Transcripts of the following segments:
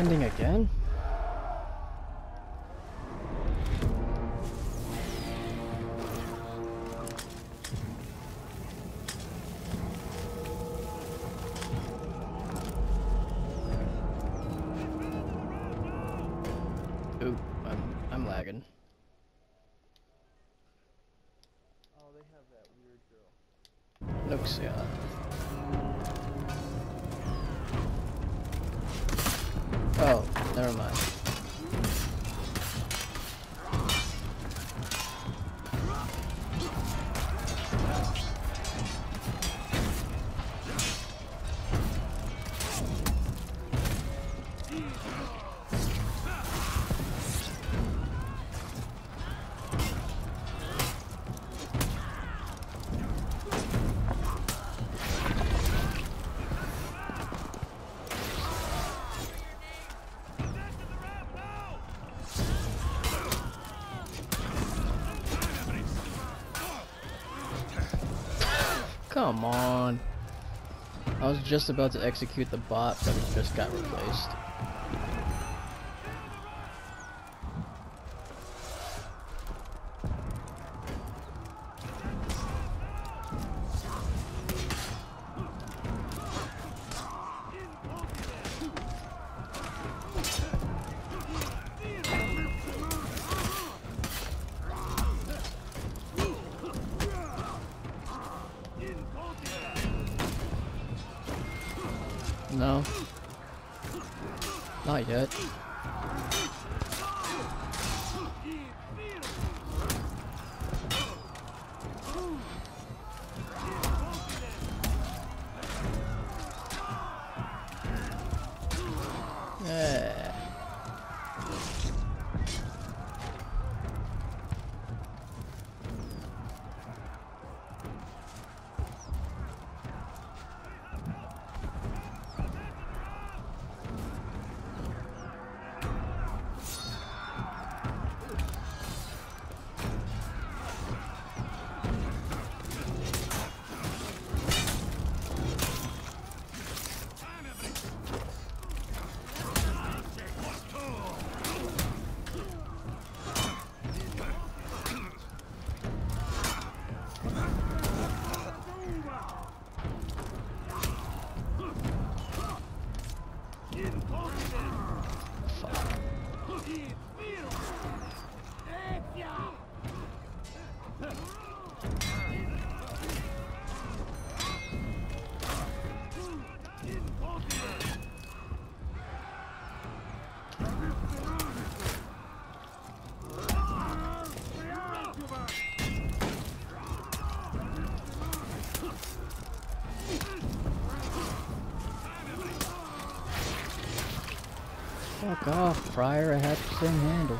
Ending again? Come on. I was just about to execute the bot, but it just got replaced. No. Not yet. Off, Prior. I had the same handle.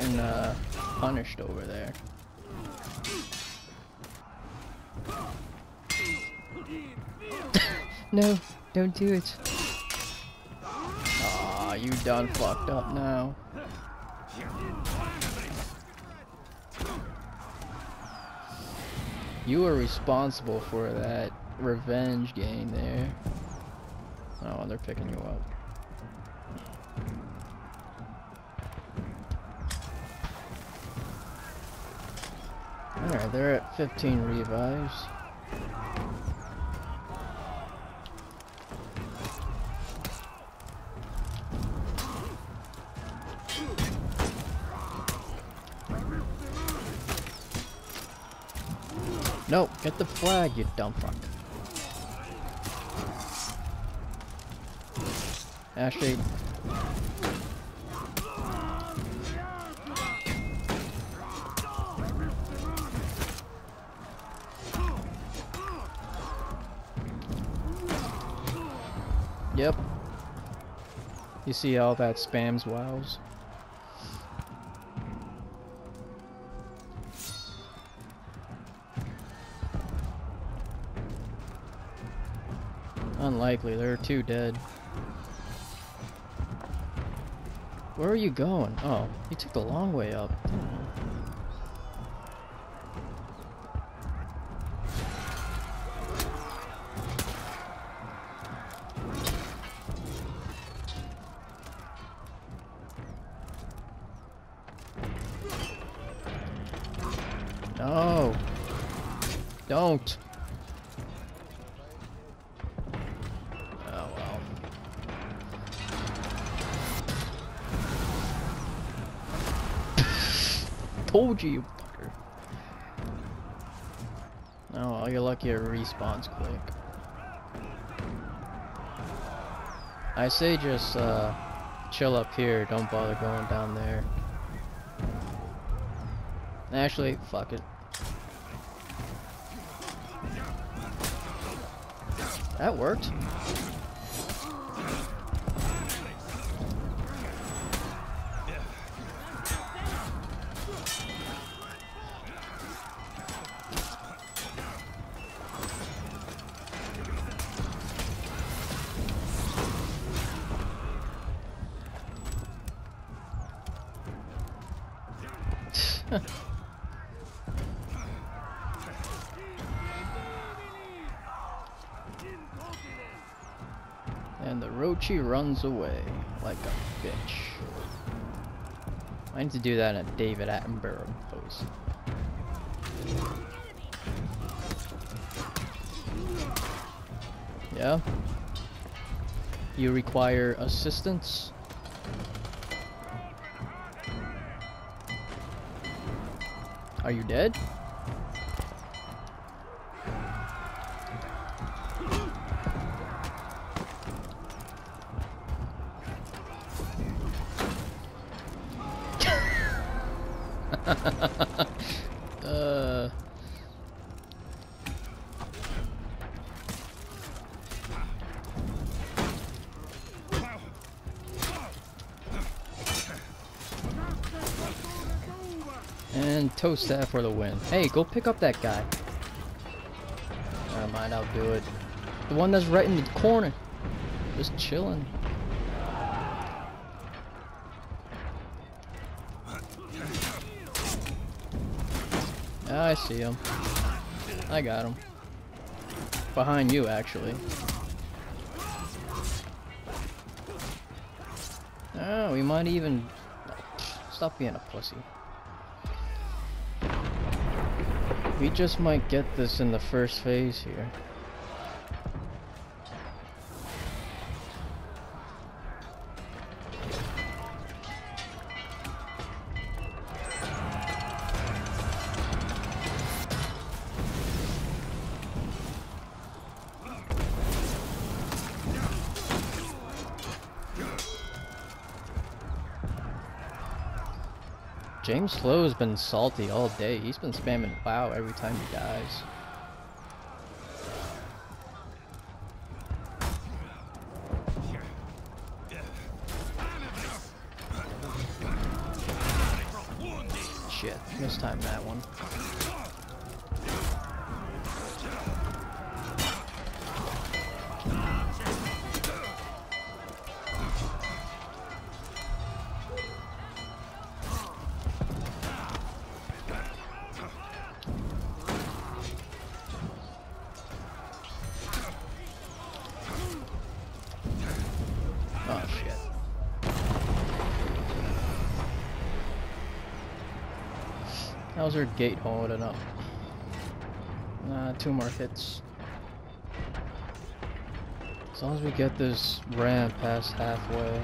Getting uh, punished over there. no, don't do it. Aw, you done fucked up now. You were responsible for that revenge game there. Oh, they're picking you up. Alright, they're at 15 revives. No, get the flag, you dumb fuck. Actually, You see all that spams wows? Unlikely, there are two dead. Where are you going? Oh, you took the long way up. Don't. Oh well. Told you, you fucker. Oh, well, you're lucky it respawns quick. I say just uh, chill up here. Don't bother going down there. Actually, fuck it. That worked. Rochi runs away like a bitch. I need to do that in a David Attenborough pose. Yeah? You require assistance? Are you dead? Uh And toast staff for the win. Hey, go pick up that guy. Never mind, I'll do it. The one that's right in the corner. Just chilling. Ah, I see him. I got him. Behind you, actually. Oh, we might even... Stop being a pussy. We just might get this in the first phase here. James Slow has been salty all day. He's been spamming WoW every time he dies. Shit, mistimed that one. Her gate holding up? Nah, two more hits. As long as we get this ramp past halfway.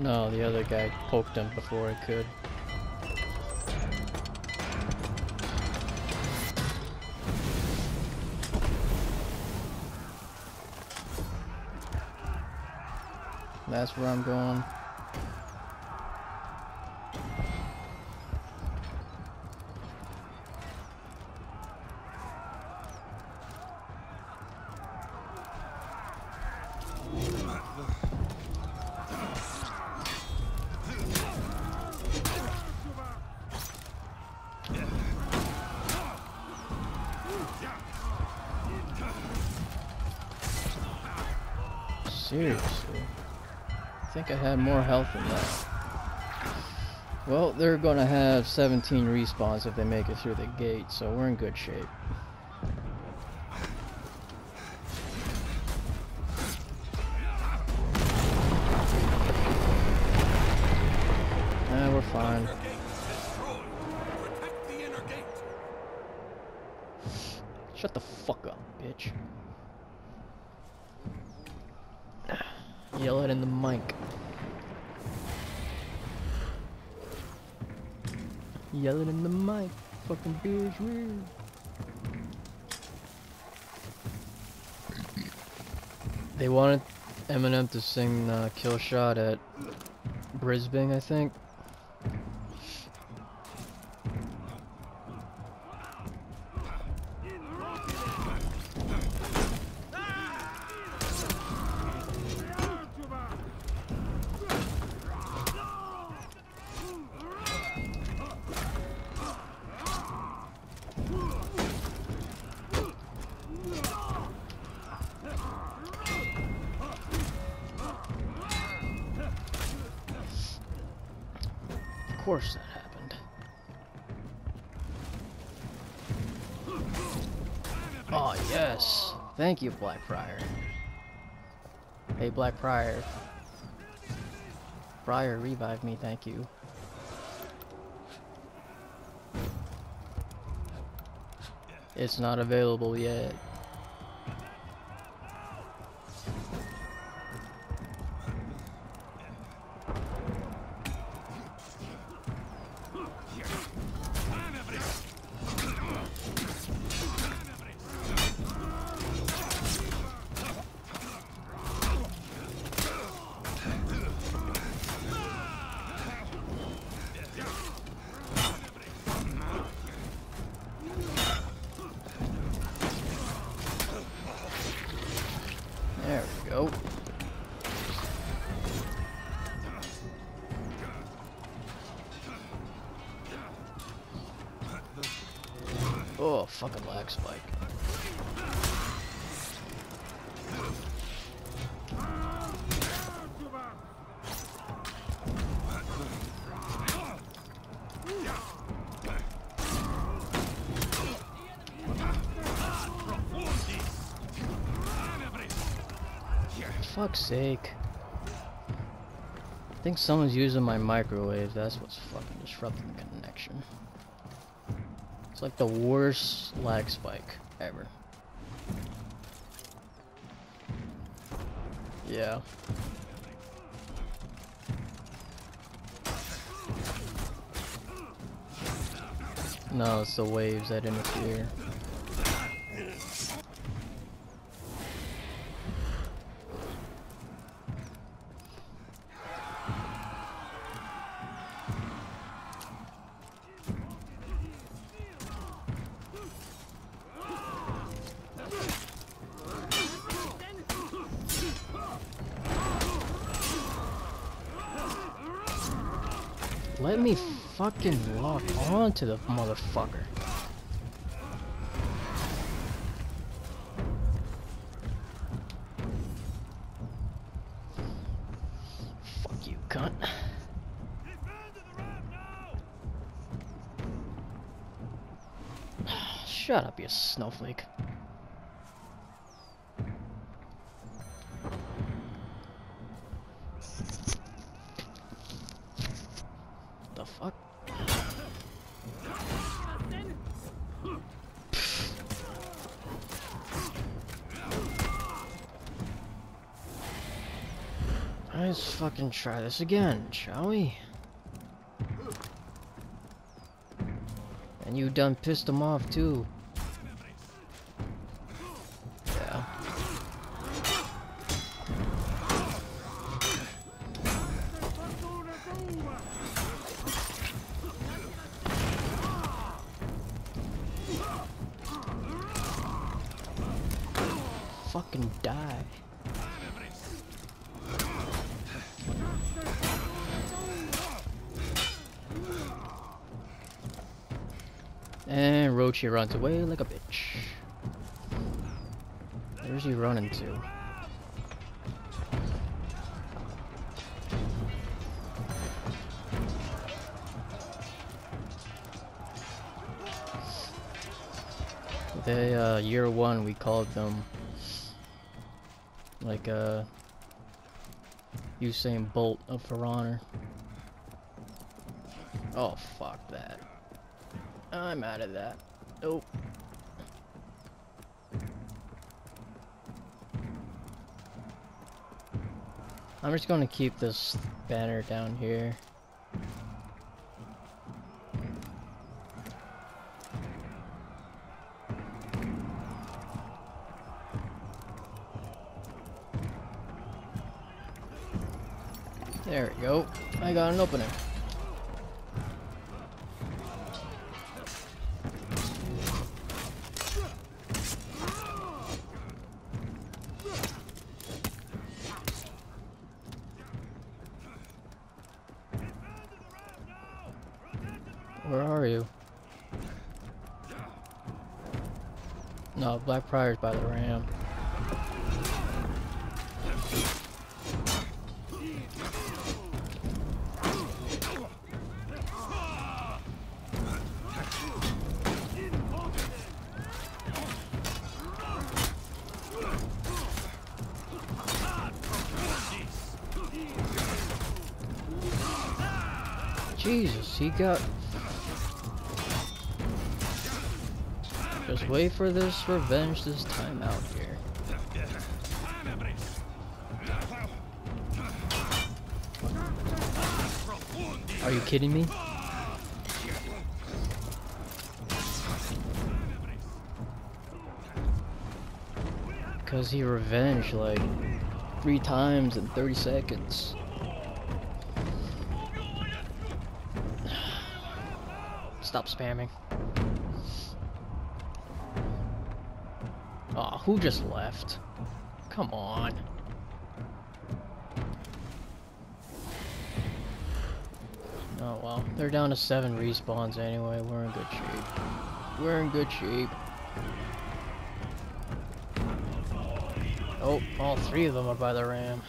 No, the other guy poked him before I could. That's where I'm going. Seriously. I think I had more health than that. Well, they're gonna have 17 respawns if they make it through the gate, so we're in good shape. Yell it in the mic. Fucking bitch, weird. They wanted Eminem to sing uh, Kill Shot at Brisbane, I think. Thank you, Black Prior. Hey, Blackfriar. Prior, revive me, thank you. It's not available yet. Fucking lag spike. fuck's sake. I think someone's using my microwave. That's what's fucking disrupting the connection. It's like the worst lag spike ever. Yeah. No, it's the waves that interfere. Let me fucking lock onto the motherfucker. Fuck you, cunt. Shut up, you snowflake. Let's fucking try this again, shall we? And you done pissed them off too. Rochi runs away like a bitch. Where's he running to? They, uh, year one, we called them like, uh, Usain Bolt of For Honor. Oh, fuck that. I'm out of that. Nope. I'm just going to keep this banner down here. Black Prior's by the ram. Jesus, he got... wait for this revenge this time out here. Are you kidding me? Because he revenged like three times in 30 seconds. Stop spamming. Who just left? Come on. Oh well, they're down to seven respawns anyway. We're in good shape. We're in good shape. Oh, all three of them are by the ram.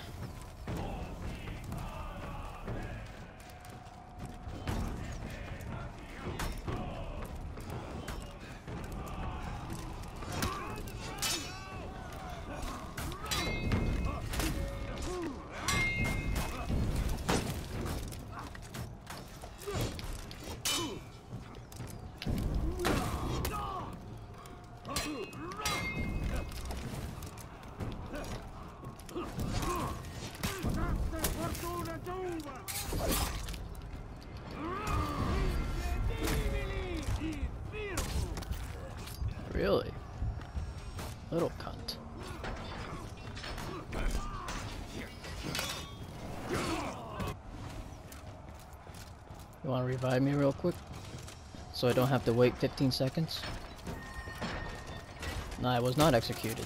Revive me real quick? So I don't have to wait 15 seconds? No, I was not executed.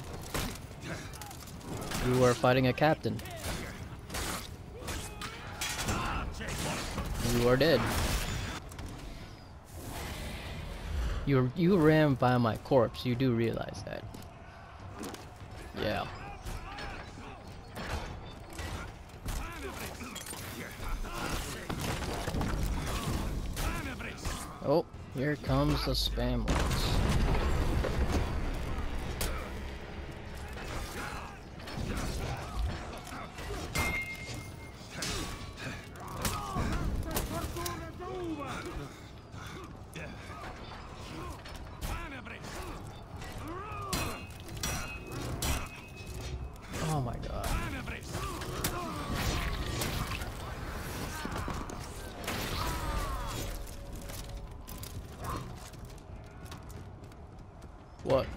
You were fighting a captain. You are dead. You you ran by my corpse. You do realize that. Yeah. Here comes the spam ones. What?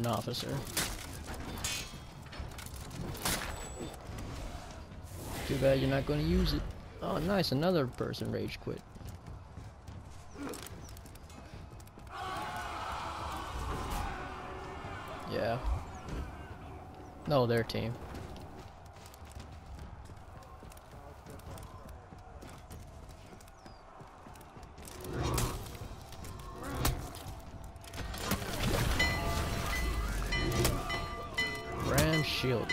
An officer. Too bad you're not going to use it. Oh, nice. Another person rage quit. Yeah. No, their team. Shield.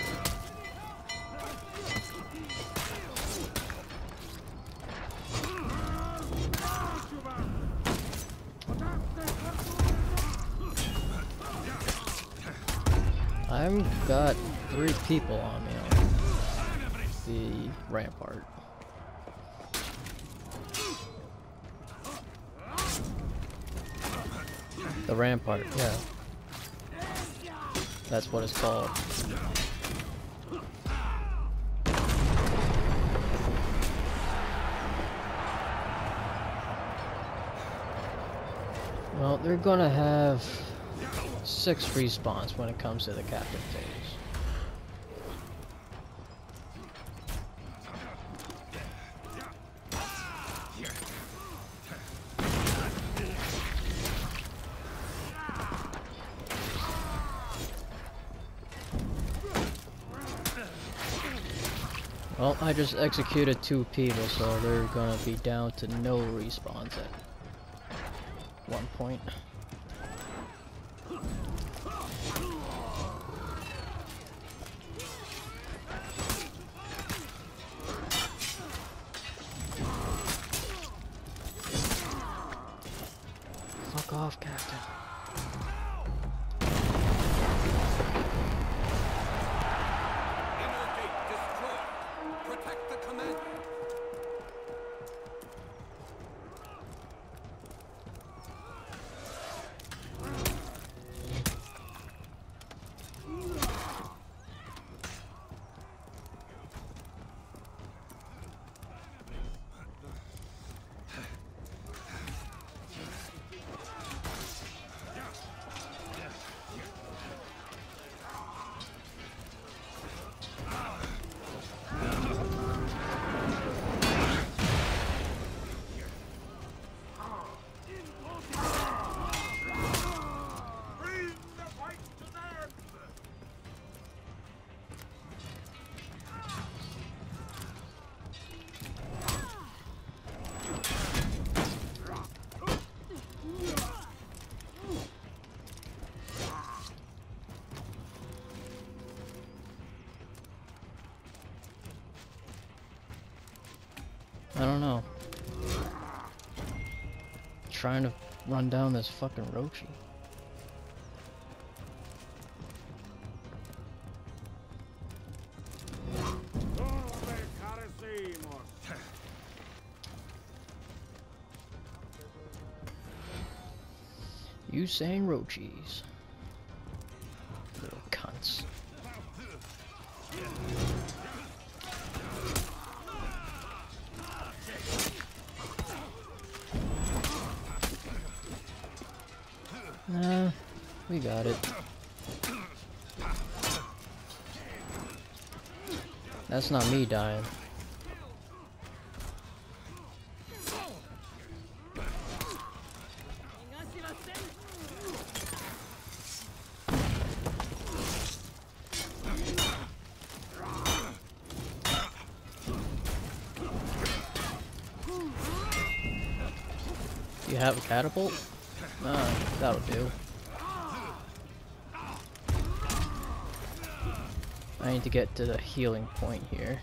I've got three people on me on the rampart. The rampart, yeah. That's what it's called. Well, they're gonna have six respawns when it comes to the captive phase. Well, I just executed two people, so they're gonna be down to no respawns at one point. Don't know. Trying to run down this fucking Rochi. Usain Rochis. That's not me dying. You have a catapult? Uh, that'll do. I need to get to the healing point here.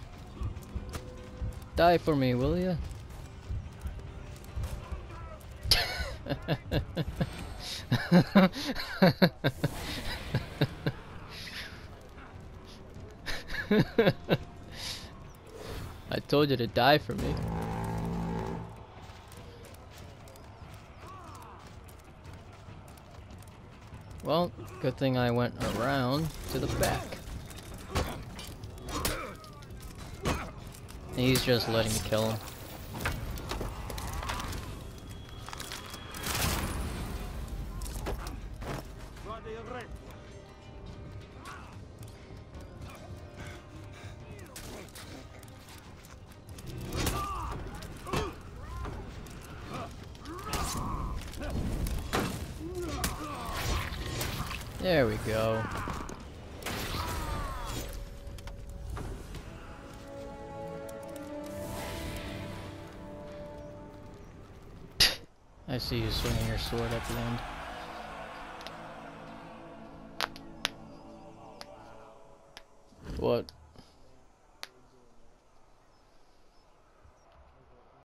Die for me, will ya? I told you to die for me. Well, good thing I went around to the back. He's just letting me kill him. See you swinging your sword at the end.